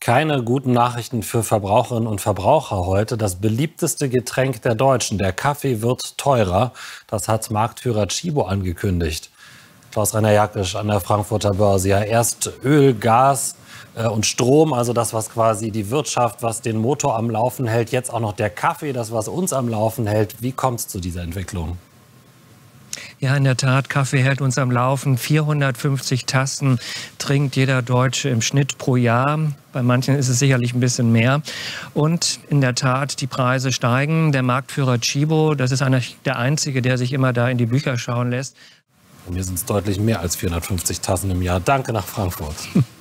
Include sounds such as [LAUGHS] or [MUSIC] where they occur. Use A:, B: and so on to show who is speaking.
A: Keine guten Nachrichten für Verbraucherinnen und Verbraucher heute. Das beliebteste Getränk der Deutschen, der Kaffee, wird teurer. Das hat Marktführer Chibo angekündigt. Klaus-Rainer Jakisch an der Frankfurter Börse. Ja, erst Öl, Gas äh, und Strom, also das, was quasi die Wirtschaft, was den Motor am Laufen hält. Jetzt auch noch der Kaffee, das, was uns am Laufen hält. Wie kommt es zu dieser Entwicklung?
B: Ja, in der Tat, Kaffee hält uns am Laufen. 450 Tassen trinkt jeder Deutsche im Schnitt pro Jahr. Bei manchen ist es sicherlich ein bisschen mehr. Und in der Tat, die Preise steigen. Der Marktführer Chibo, das ist einer der einzige, der sich immer da in die Bücher schauen lässt.
A: Bei mir sind es deutlich mehr als 450 Tassen im Jahr. Danke nach Frankfurt. [LAUGHS]